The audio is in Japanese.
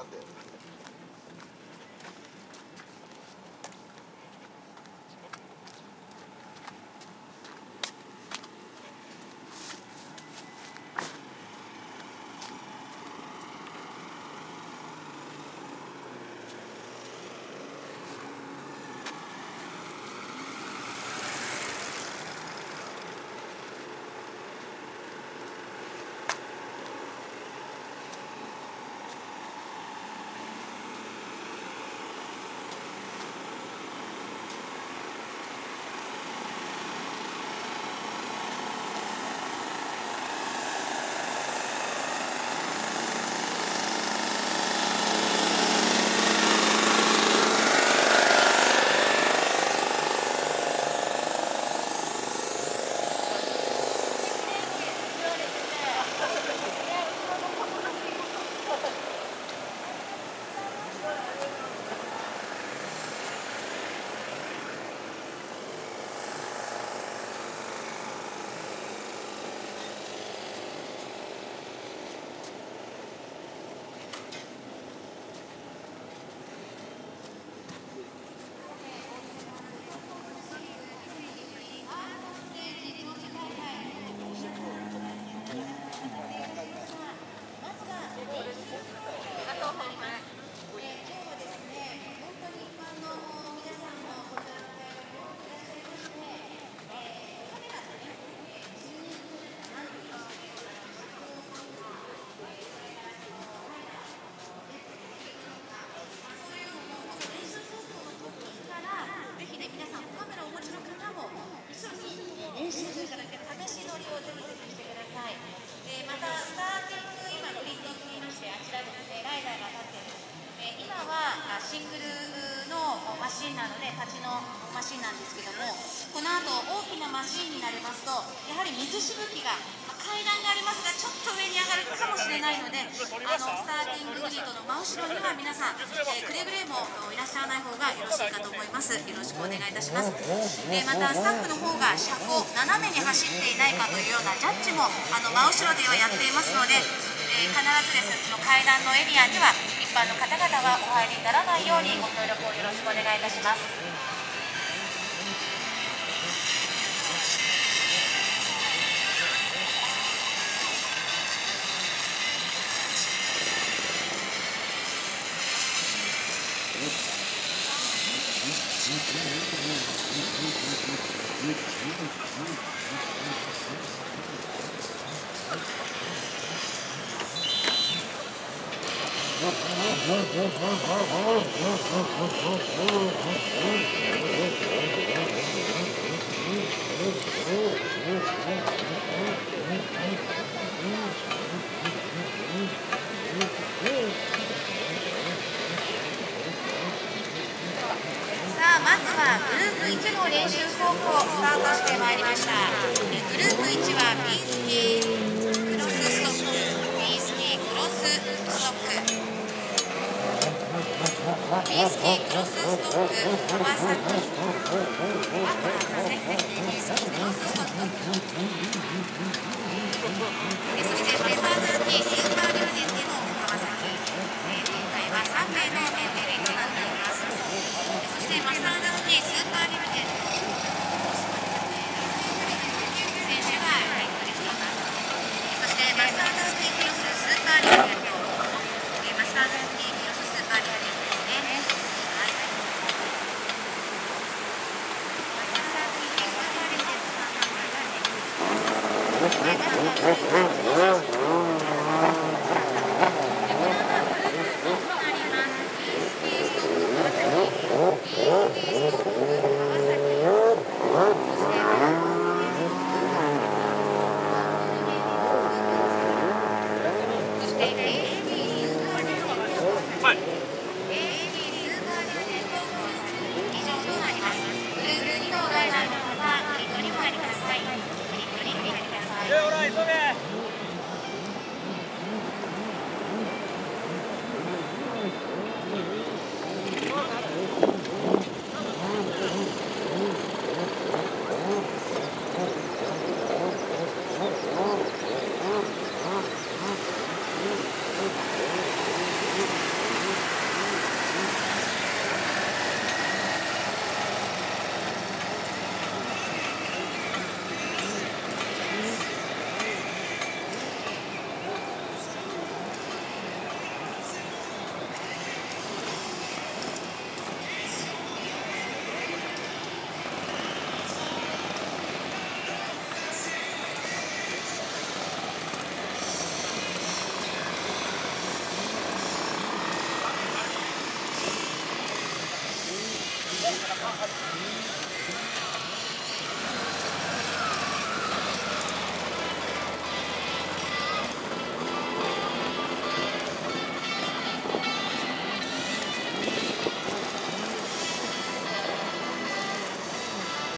なんで。やはり水しぶきが階段がありますがちょっと上に上がるかもしれないのであのスターティンググリードの真後ろには皆さん、えー、くれぐれもいらっしゃらない方がよろしいかと思います。よろしくお願いいたします。でまたスタッフの方が車高斜めに走っていないかというようなジャッジもあの真後ろではやっていますので、えー、必ずですねその階段のエリアには一般の方々はお入りにならないようにご協力をよろしくお願いいたしますまずはグループ1の練習走行スタートしてまいりました。グループ1はビースキー。ビースキークロスストック川崎ビースキークロスストックそしてレザー Fine. あれ?